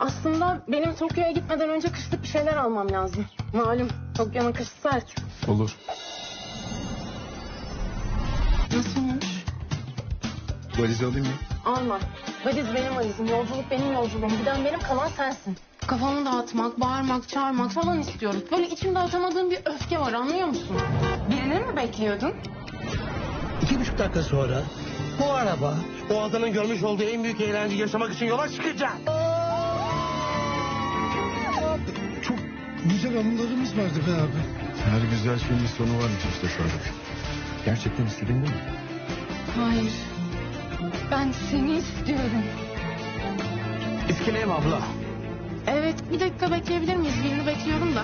Aslında benim Tokyo'ya gitmeden önce kışlık bir şeyler almam lazım. Malum Tokyo'nun kışı sert. Olur. Nasılmış? Valizi alayım mı? Alma. Valiz benim valizim. Yolculuk benim yolculuğum. Giden benim kalan sensin. Kafamı dağıtmak, bağırmak, çağırmak falan istiyorum. Böyle içimde atamadığım bir öfke var anlıyor musun? Birini mi bekliyordun? İki buçuk dakika sonra bu araba o adanın görmüş olduğu en büyük eğlenceyi yaşamak için yola çıkacak. Güzel anılarımız vardı be abi. Her güzel şeyin bir sonu varmış işte Sadık. Gerçekten istediğin bu mu? Hayır. Ben seni istiyorum. İskeleye mi abla? Evet bir dakika bekleyebilir miyiz? Birini bekliyorum da.